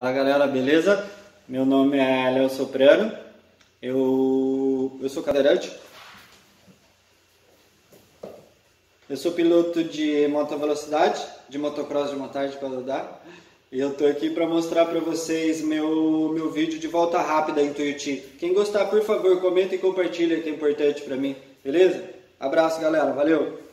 Fala galera, beleza? Meu nome é Léo Soprano, eu, eu sou cadeirante, eu sou piloto de moto velocidade, de motocross de montagem para rodar e eu tô aqui para mostrar para vocês meu, meu vídeo de volta rápida em Tuiuti. Quem gostar, por favor, comenta e compartilha que é importante para mim, beleza? Abraço galera, valeu!